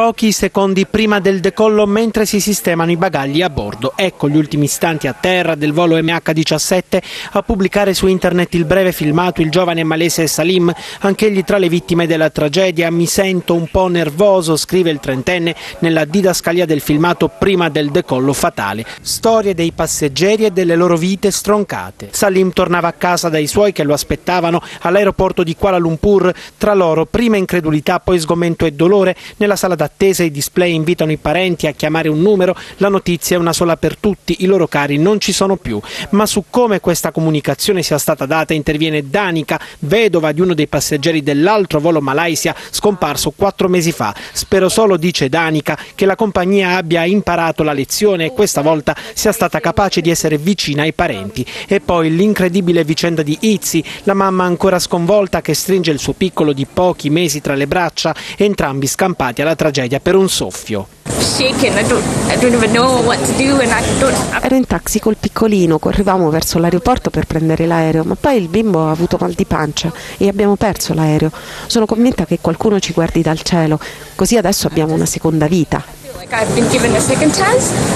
Pochi secondi prima del decollo mentre si sistemano i bagagli a bordo. Ecco gli ultimi istanti a terra del volo MH17 a pubblicare su internet il breve filmato il giovane malese Salim, anch'egli tra le vittime della tragedia. Mi sento un po' nervoso, scrive il trentenne nella didascalia del filmato prima del decollo fatale. Storie dei passeggeri e delle loro vite stroncate. Salim tornava a casa dai suoi che lo aspettavano all'aeroporto di Kuala Lumpur. Tra loro prima incredulità, poi sgomento e dolore nella sala d'attesa attesa i display invitano i parenti a chiamare un numero, la notizia è una sola per tutti, i loro cari non ci sono più. Ma su come questa comunicazione sia stata data interviene Danica, vedova di uno dei passeggeri dell'altro volo Malaysia scomparso quattro mesi fa. Spero solo, dice Danica, che la compagnia abbia imparato la lezione e questa volta sia stata capace di essere vicina ai parenti. E poi l'incredibile vicenda di Izzy, la mamma ancora sconvolta che stringe il suo piccolo di pochi mesi tra le braccia, entrambi scampati alla tragedia tragedia per un soffio. Ero in taxi col piccolino, correvamo verso l'aeroporto per prendere l'aereo, ma poi il bimbo ha avuto mal di pancia e abbiamo perso l'aereo. Sono convinta che qualcuno ci guardi dal cielo, così adesso abbiamo una seconda vita.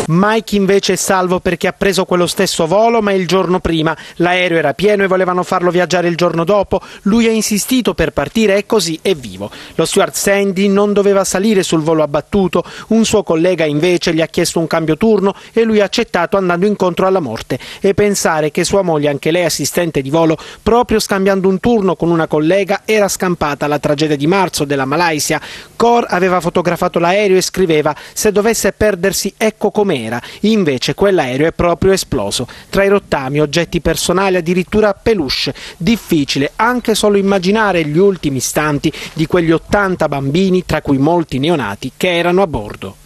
Mike invece è salvo perché ha preso quello stesso volo ma il giorno prima. L'aereo era pieno e volevano farlo viaggiare il giorno dopo. Lui ha insistito per partire e così è vivo. Lo steward Sandy non doveva salire sul volo abbattuto. Un suo collega invece gli ha chiesto un cambio turno e lui ha accettato andando incontro alla morte. E pensare che sua moglie, anche lei assistente di volo, proprio scambiando un turno con una collega, era scampata alla tragedia di marzo della Malaysia. Kaur aveva fotografato l'aereo e scriveva se dovesse perdersi ecco com'era, invece quell'aereo è proprio esploso. Tra i rottami, oggetti personali, addirittura peluche. Difficile anche solo immaginare gli ultimi istanti di quegli 80 bambini, tra cui molti neonati, che erano a bordo.